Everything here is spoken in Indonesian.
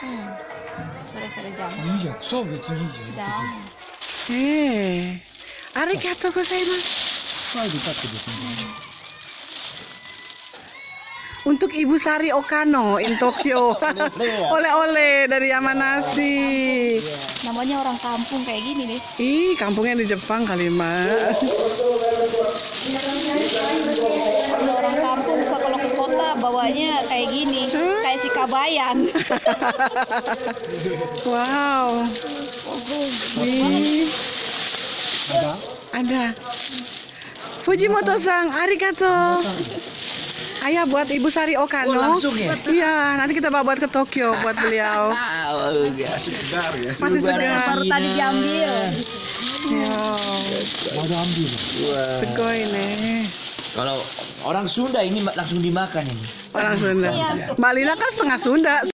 Hmm. Sore-sore jam. いいじゃんそう別にいいじゃん Jam. ええありがとうございますファイル立ってですね Untuk Ibu Sari Okano in Tokyo. Oleh-oleh dari Yamanashi. Namanya orang kampung kayak gini deh. Ih, kampungnya di Jepang kali, Mak. Kalau orang kampung kalau ke kota bawanya kayak gini, kayak si kabayan. Wow. Wih, ada ada. Fujimoto-san, arigato. Ayah buat Ibu Sari Okano. Oh, langsung ya? Iya, nanti kita bawa buat ke Tokyo buat beliau. Enggak. segar ya Masih segar. Baru tadi diambil. Ya, ada ambil Wah. segoi nih. Kalau orang Sunda ini langsung dimakan ini. Orang Sunda. Mbak Lila kan setengah Sunda.